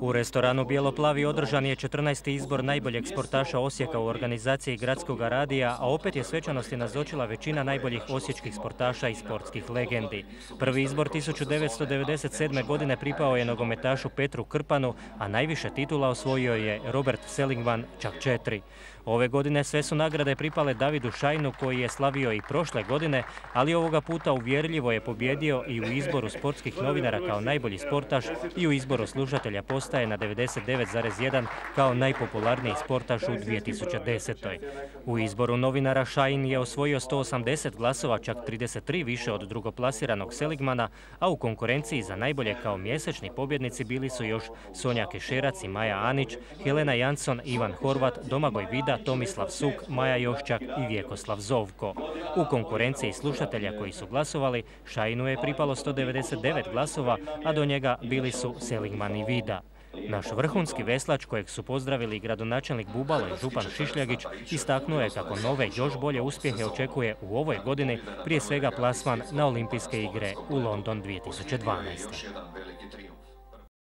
U restoranu Bijeloplavi održan je 14. izbor najboljeg sportaša Osijeka u organizaciji Gradskog radija, a opet je svečanosti nazočila većina najboljih osječkih sportaša i sportskih legendi. Prvi izbor 1997. godine pripao je nogometašu Petru Krpanu, a najviše titula osvojio je Robert Selingman, čak četiri. Ove godine sve su nagrade pripale Davidu Šajnu koji je slavio i prošle godine, ali ovoga puta uvjerljivo je pobjedio i u izboru sportskih novinara kao najbolji sportaš i u izboru slušatelja postaje na 99,1 kao najpopularniji sportaš u 2010. U izboru novinara Šajn je osvojio 180 glasova, čak 33 više od drugoplasiranog Seligmana, a u konkurenciji za najbolje kao mjesečni pobjednici bili su još Sonja Kešerac i Maja Anić, Helena Jansson, Ivan Horvat, Domagoj Vida, Tomislav Suk, Maja Jošćak i Vjekoslav Zovko. U konkurenciji slušatelja koji su glasovali, Šajinu je pripalo 199 glasova, a do njega bili su Seligman i Vida. Naš vrhunski veslač kojeg su pozdravili gradonačelnik Bubalo i župan Šišljagić istaknuo je kako nove još bolje uspjehe očekuje u ovoj godini prije svega plasman na olimpijske igre u London 2012.